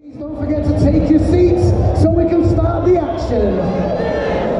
Please Don't forget to take your seats so we can start the action.